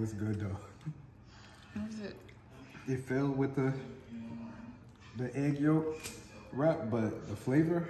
Was good though. What is it? It filled with the the egg yolk wrap, but the flavor